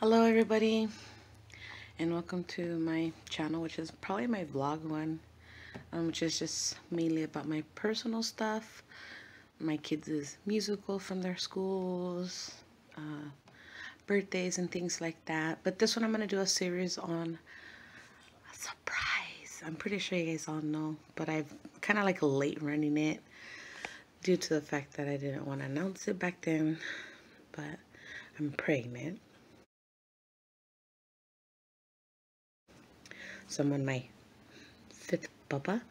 Hello everybody and welcome to my channel which is probably my vlog one um, which is just mainly about my personal stuff. My kids' musical from their schools uh, birthdays and things like that. But this one I'm going to do a series on a surprise. I'm pretty sure you guys all know but I've kind of like late running it due to the fact that I didn't want to announce it back then but I'm pregnant So I'm on my fifth papa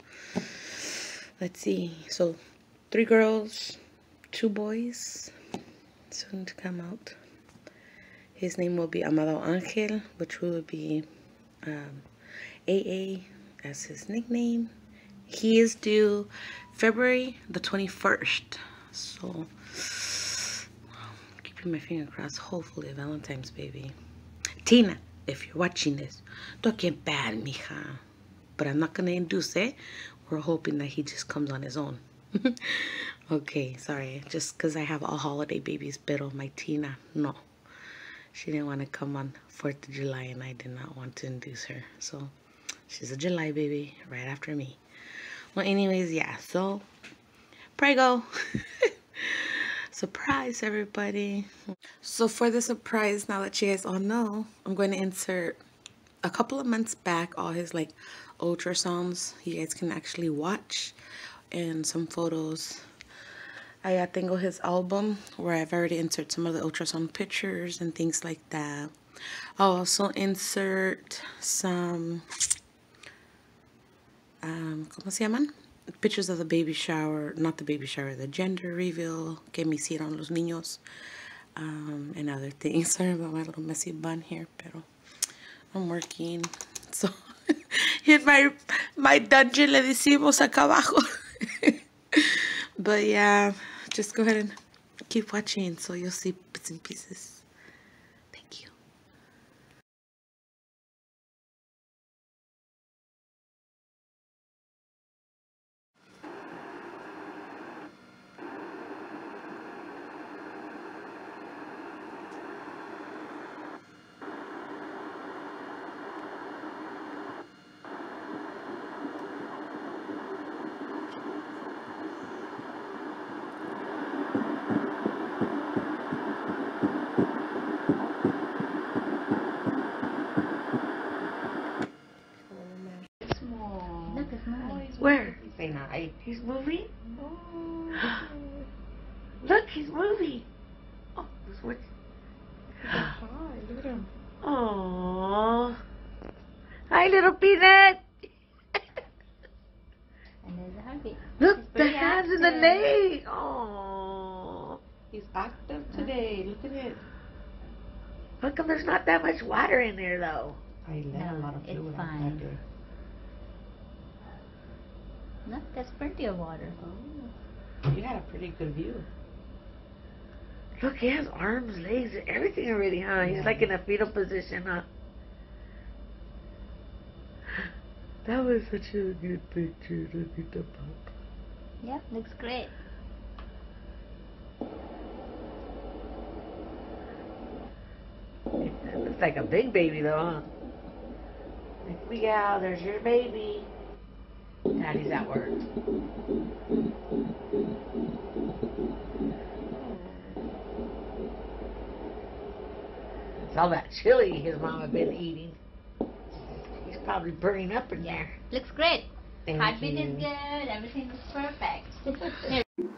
Let's see. So three girls, two boys, soon to come out. His name will be Amado Angel, which will be um, AA as his nickname. He is due February the 21st. So keeping my finger crossed. Hopefully Valentine's baby. Tina if you're watching this, don't get bad, mija. But I'm not going to induce it. We're hoping that he just comes on his own. okay, sorry. Just because I have all holiday babies, pero my Tina, no. She didn't want to come on 4th of July and I did not want to induce her. So, she's a July baby right after me. Well, anyways, yeah. So, prego. surprise everybody so for the surprise now that you guys all know i'm going to insert a couple of months back all his like ultrasounds you guys can actually watch and some photos I tengo his album where I've already inserted some of the ultrasound pictures and things like that. I'll also insert some, um, ¿cómo se llaman? Pictures of the baby shower, not the baby shower, the gender reveal, que me hicieron los niños, um, and other things. Sorry about my little messy bun here, pero I'm working. So, in my, my dungeon le decimos acá abajo. but yeah, just go ahead and keep watching so you'll see bits and pieces. Where? Say night. He's moving? Oh. Look, he's moving. Oh, what? Hi, look at him. Oh. Hi, little peanut. and there's a heartbeat. Look, the hands and the leg. Oh. He's active today. Look at it. How come there's not that much water in there, though? I let no, a lot of fluid it's fine. No, that's plenty of water. Oh. You had a pretty good view. Look, he has arms, legs, everything already, huh? Yeah. He's like in a fetal position, huh? That was such a good picture. Look at the pup. Yeah, looks great. It looks like a big baby, though, huh? Like, yeah, there's your baby. Daddy's at work. It's all that chili his mama been eating. He's probably burning up in there. Looks great. Heartbeat is good. Everything is perfect.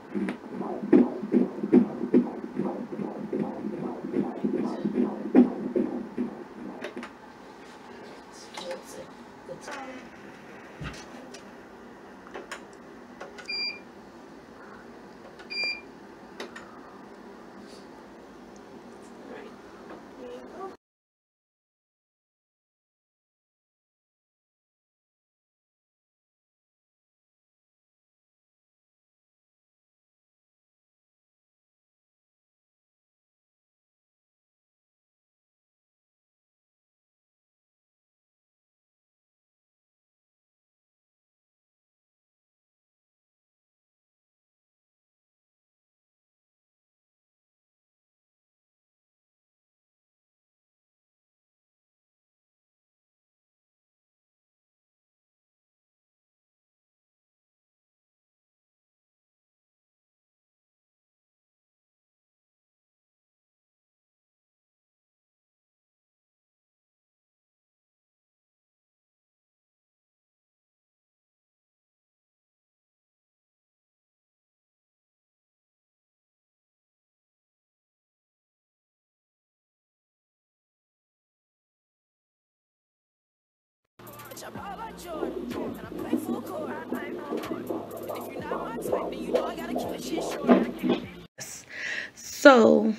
So,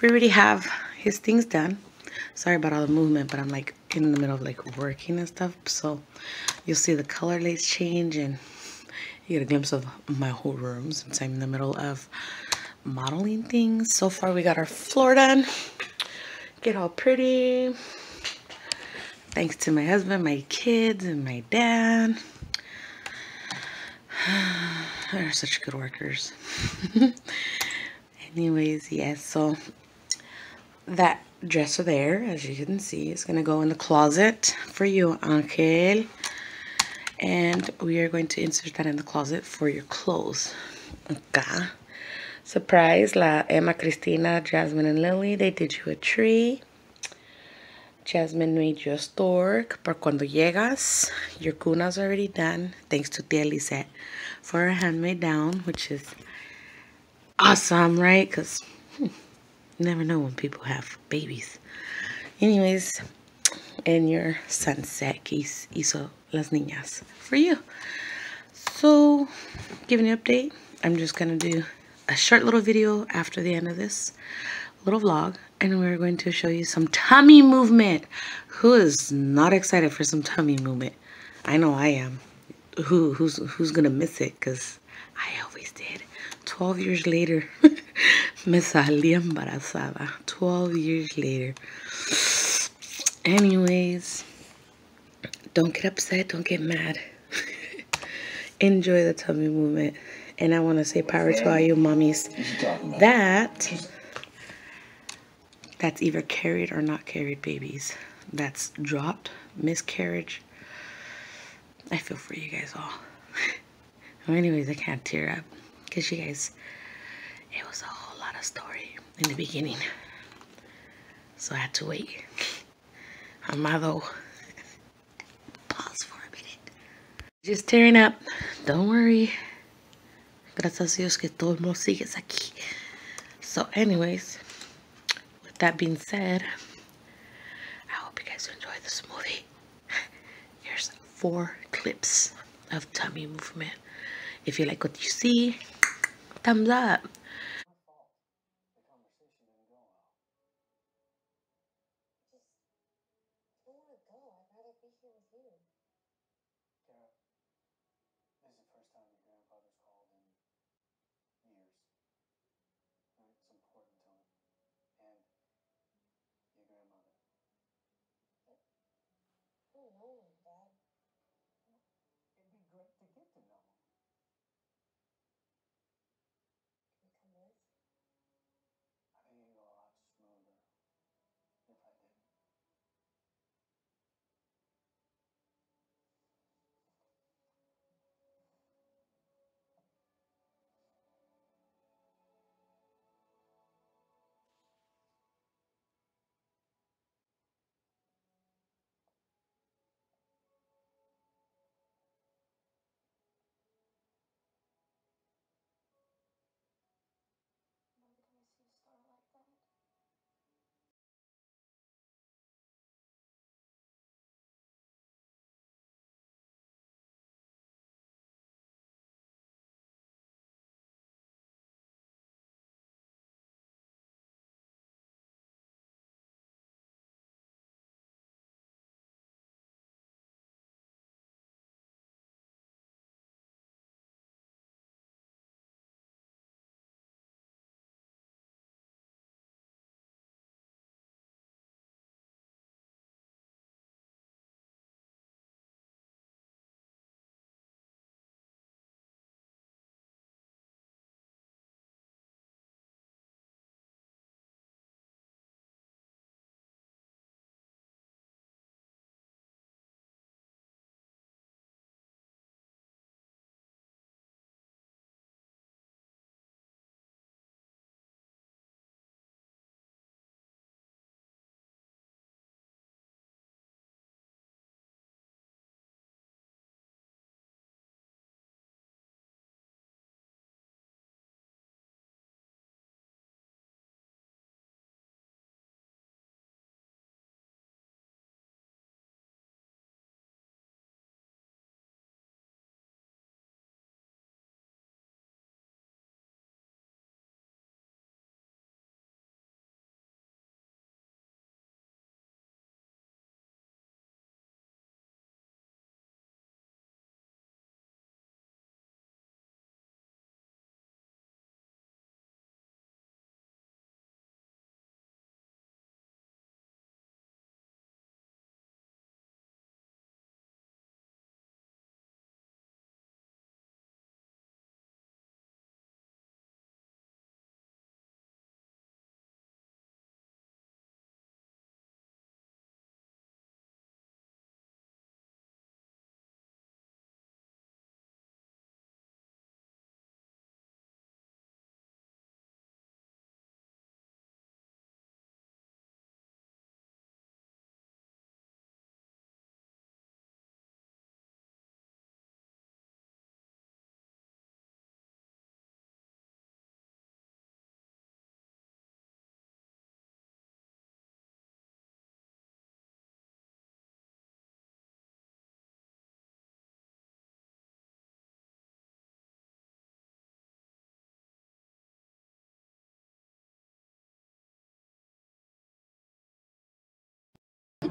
we already have his things done. Sorry about all the movement, but I'm like in the middle of like working and stuff. So, you'll see the color lights change and you get a glimpse of my whole room since I'm in the middle of modeling things. So far, we got our floor done. Get all pretty. Thanks to my husband, my kids, and my dad. They're such good workers. Anyways, yes, so that dresser there, as you can see, is going to go in the closet for you, Angel. And we are going to insert that in the closet for your clothes. Okay. Surprise, la Emma, Cristina, Jasmine, and Lily, they did you a tree. Jasmine made you a stork para cuando llegas. Your cuna's already done, thanks to Tia Lisette for her handmade down, which is awesome, right? Because hmm, never know when people have babies. Anyways, and your sunset case hizo las niñas for you. So, giving you an update, I'm just going to do a short little video after the end of this little vlog and we're going to show you some tummy movement. Who is not excited for some tummy movement? I know I am. Who who's who's gonna miss it? Cause I always did. Twelve years later, me salí embarazada. Twelve years later. Anyways, don't get upset. Don't get mad. Enjoy the tummy movement. And I want to say power to all you mommies that that's either carried or not carried babies. That's dropped, miscarriage. I feel for you guys all. well, anyways, I can't tear up because you guys, it was a whole lot of story in the beginning. So I had to wait. Amado, pause for a minute. Just tearing up. Don't worry. Gracias a Dios que todo el mundo sigues aquí. So anyways, that being said, I hope you guys enjoy this movie. Here's four clips of tummy movement. If you like what you see, thumbs up. You. oh.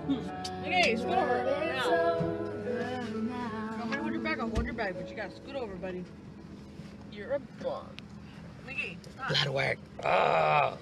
Okay, scoot over. Now. I'm hold your bag. I'll hold your bag, but you gotta scoot over, buddy. You're a bum. Mickey, stop. Blood work. Oh. Ah.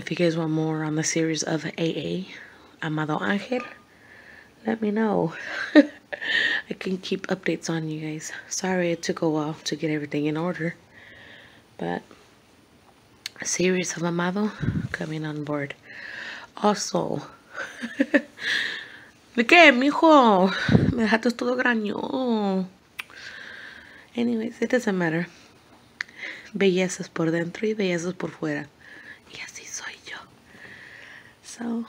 If you guys want more on the series of AA, Amado Angel, let me know. I can keep updates on you guys. Sorry it took a while to get everything in order. But a series of Amado coming on board. Also, ¿de qué, mijo? Me dejaste todo grañón. Anyways, it doesn't matter. Bellezas por dentro y bellezas por fuera. So,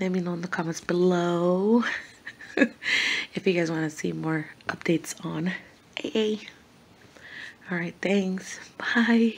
let me know in the comments below if you guys want to see more updates on AA. Alright, thanks. Bye.